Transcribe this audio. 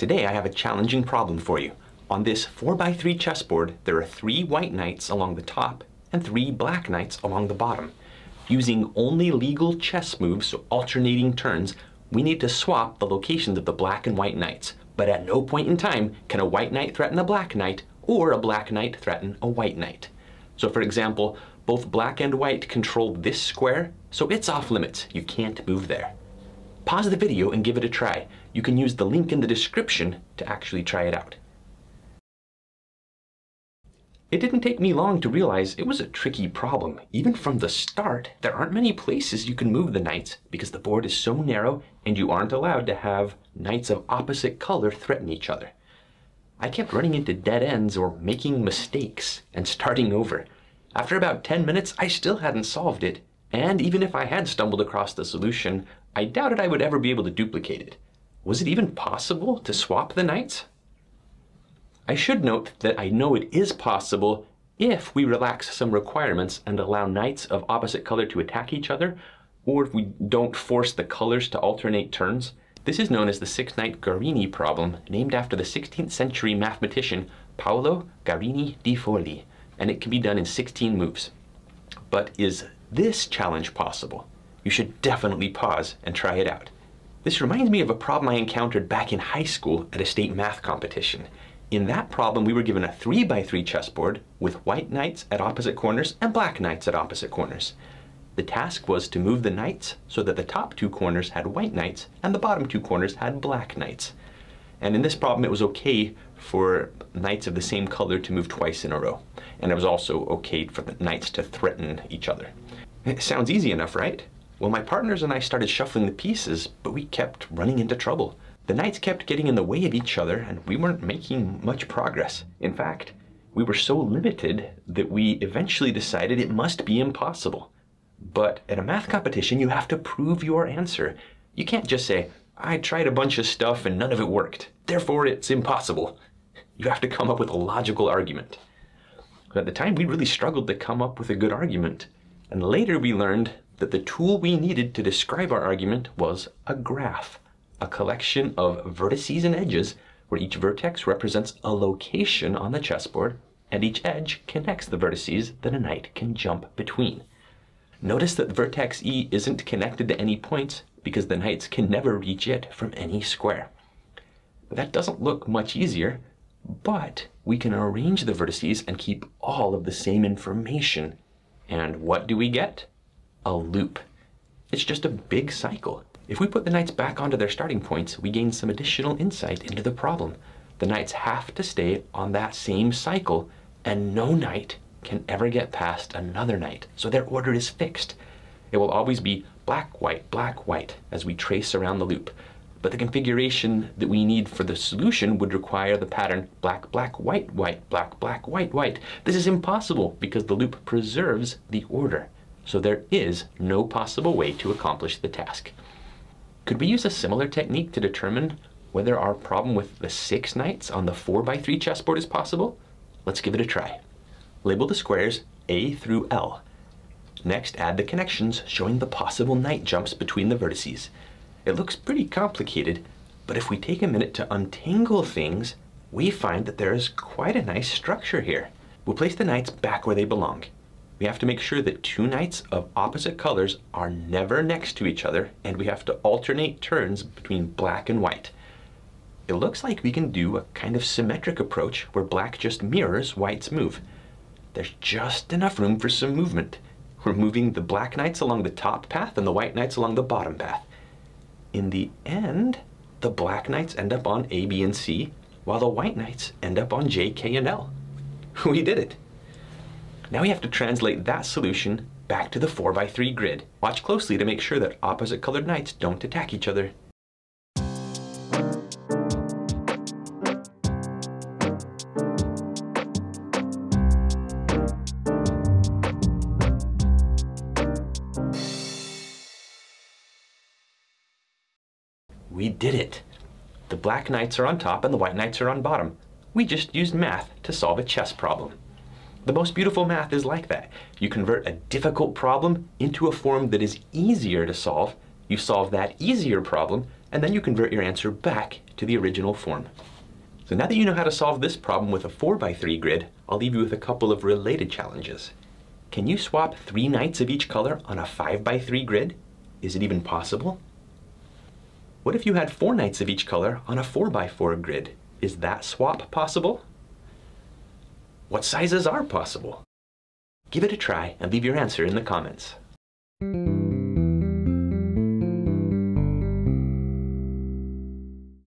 Today I have a challenging problem for you. On this 4x3 chessboard, there are three white knights along the top and three black knights along the bottom. Using only legal chess moves, so alternating turns, we need to swap the locations of the black and white knights. But at no point in time can a white knight threaten a black knight or a black knight threaten a white knight. So for example, both black and white control this square, so it's off limits. You can't move there. Pause the video and give it a try. You can use the link in the description to actually try it out. It didn't take me long to realize it was a tricky problem. Even from the start, there aren't many places you can move the knights because the board is so narrow and you aren't allowed to have knights of opposite color threaten each other. I kept running into dead ends or making mistakes and starting over. After about 10 minutes, I still hadn't solved it, and even if I had stumbled across the solution, I doubted I would ever be able to duplicate it. Was it even possible to swap the knights? I should note that I know it is possible if we relax some requirements and allow knights of opposite color to attack each other, or if we don't force the colors to alternate turns. This is known as the six-knight Guarini problem, named after the 16th century mathematician Paolo Guarini di Forli, and it can be done in 16 moves. But is this challenge possible? You should definitely pause and try it out. This reminds me of a problem I encountered back in high school at a state math competition. In that problem, we were given a 3 by 3 chessboard with white knights at opposite corners and black knights at opposite corners. The task was to move the knights so that the top two corners had white knights and the bottom two corners had black knights. And in this problem, it was okay for knights of the same color to move twice in a row. And it was also okay for the knights to threaten each other. It sounds easy enough, right? Well, my partners and I started shuffling the pieces, but we kept running into trouble. The knights kept getting in the way of each other, and we weren't making much progress. In fact, we were so limited that we eventually decided it must be impossible. But at a math competition, you have to prove your answer. You can't just say, I tried a bunch of stuff and none of it worked. Therefore, it's impossible. You have to come up with a logical argument. At the time, we really struggled to come up with a good argument. And later we learned that the tool we needed to describe our argument was a graph a collection of vertices and edges where each vertex represents a location on the chessboard and each edge connects the vertices that a knight can jump between. Notice that vertex E isn't connected to any points because the knights can never reach it from any square. That doesn't look much easier, but we can arrange the vertices and keep all of the same information. And what do we get? A loop. It's just a big cycle. If we put the knights back onto their starting points, we gain some additional insight into the problem. The knights have to stay on that same cycle, and no knight can ever get past another knight, so their order is fixed. It will always be black, white, black, white as we trace around the loop. But the configuration that we need for the solution would require the pattern black, black, white, white, black, black, white, white. This is impossible because the loop preserves the order. So there is no possible way to accomplish the task. Could we use a similar technique to determine whether our problem with the six knights on the 4x3 chessboard is possible? Let's give it a try. Label the squares A through L. Next, add the connections showing the possible knight jumps between the vertices. It looks pretty complicated, but if we take a minute to untangle things, we find that there is quite a nice structure here. We'll place the knights back where they belong we have to make sure that two knights of opposite colors are never next to each other, and we have to alternate turns between black and white. It looks like we can do a kind of symmetric approach where black just mirrors white's move. There's just enough room for some movement. We're moving the black knights along the top path and the white knights along the bottom path. In the end, the black knights end up on A, B, and C, while the white knights end up on J, K, and L. We did it. Now we have to translate that solution back to the 4x3 grid. Watch closely to make sure that opposite colored knights don't attack each other. We did it! The black knights are on top and the white knights are on bottom. We just used math to solve a chess problem. The most beautiful math is like that. You convert a difficult problem into a form that is easier to solve. You solve that easier problem, and then you convert your answer back to the original form. So now that you know how to solve this problem with a 4x3 grid, I'll leave you with a couple of related challenges. Can you swap three knights of each color on a 5x3 grid? Is it even possible? What if you had four knights of each color on a 4x4 grid? Is that swap possible? What sizes are possible? Give it a try and leave your answer in the comments.